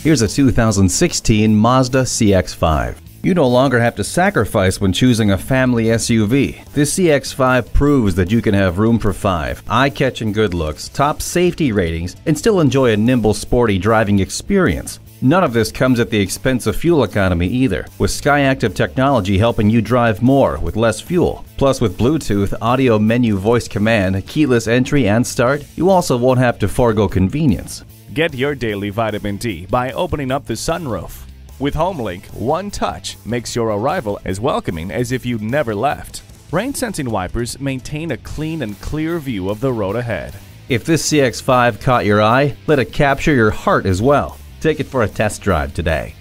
Here's a 2016 Mazda CX-5. You no longer have to sacrifice when choosing a family SUV. This CX5 proves that you can have room for five, eye catching good looks, top safety ratings, and still enjoy a nimble, sporty driving experience. None of this comes at the expense of fuel economy either, with Skyactiv technology helping you drive more with less fuel. Plus, with Bluetooth, audio menu voice command, keyless entry, and start, you also won't have to forego convenience. Get your daily vitamin D by opening up the sunroof. With HomeLink, one touch makes your arrival as welcoming as if you'd never left. Rain sensing wipers maintain a clean and clear view of the road ahead. If this CX5 caught your eye, let it capture your heart as well. Take it for a test drive today.